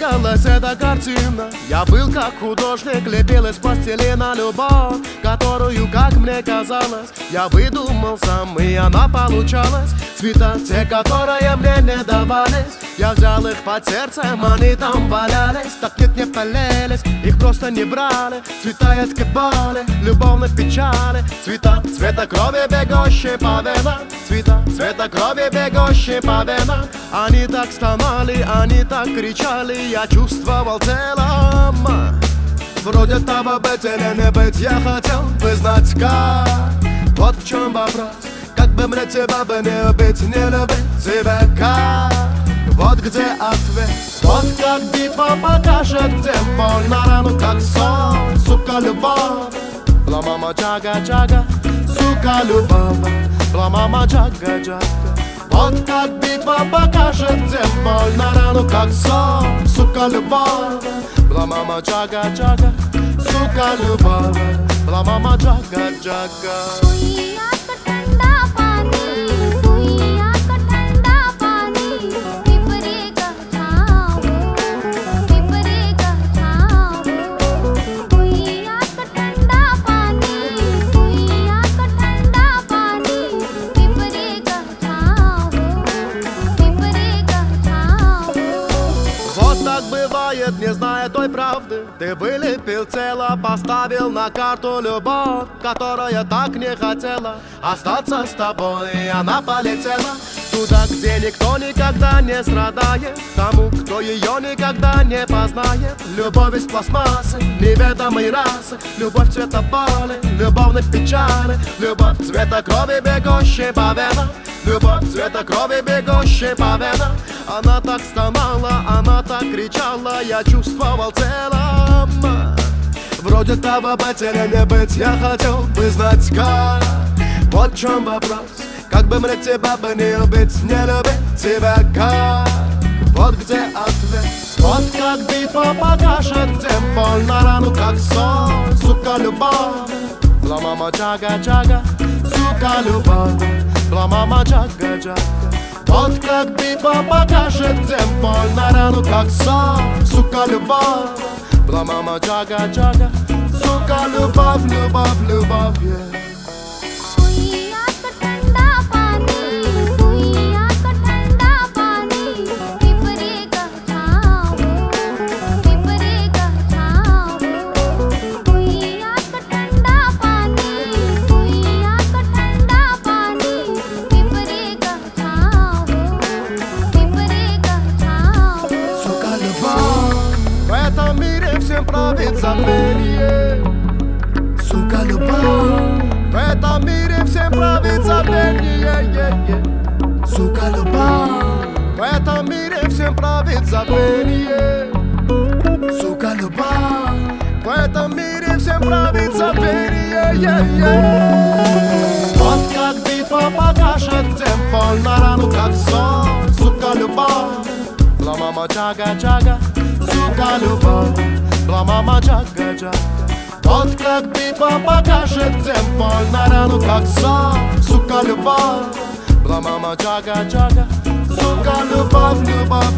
создавалась эта картина. Я был как художник, лепил из пластилина любовь Которую, как мне казалось, я выдумал сам И она получалась. Цвета те, которые мне не давались. Я взял их под сердцем, они там валялись. Так нет, не полелись, их просто не брали. Цвета едкой боли, любовной печали. Цвета цвета крови, бегущей по венам. Цвета цвета крови, бегущей по венам. Они так стонали, они так кричали. Я чувствовал телом Вроде того быть или не быть Я хотел бы знать как. Вот в чем вопрос. Как бы мне тебя бы не убить Не любить тебя как? Вот где ответ. Вот как битва покажет Где боль на рану как сон. Сука, любовь. Бла мама джага джага Сука, любовь. Бла мама джага джага вот как битва покажет, где боль на рану, как сон. Сука, любовь, Bla mama jaga jaga Suka lubava. Bla mama jaga jaga. Бывает, не зная той правды. Ты вылепил тело, поставил на карту любовь Которая так не хотела остаться с тобой. И она полетела туда, где никто никогда не страдает Тому, кто ее никогда не познает. Любовь из пластмассы, неведомой расы Любовь цвета боли, любовной печали Любовь цвета крови, бегущей по венам Любовь цвета крови, бегущей по венам. Она так стонала, Я чувствовал телом Вроде того не быть Я хотел бы знать как. Вот в чем вопрос. Как бы мне тебя бы не убить Не любить тебя как? Вот где ответ. Вот как битва покажет Где боль на рану как сон. Сука, любовь. Бла мама джага джага Сука, любовь. Бла Вот как битва покажет Где боль на рану как сон Сука, любовь Бла мама джага джага Сука, любовь, любовь, любовь, yeah. Забвение Сука, любовь В этом мире всем правит забвение Сука, любовь В этом мире всем правит забвение Сука, любовь В этом мире всем правит забвение Вот как битва покажет Где боль на рану, как сон Сука, любовь Бла Сука, любовь Бла мама джага джага Вот как битва покажет Где боль на рану, как сон Сука, любовь Бла мама джага джага. Сука, любовь, любовь,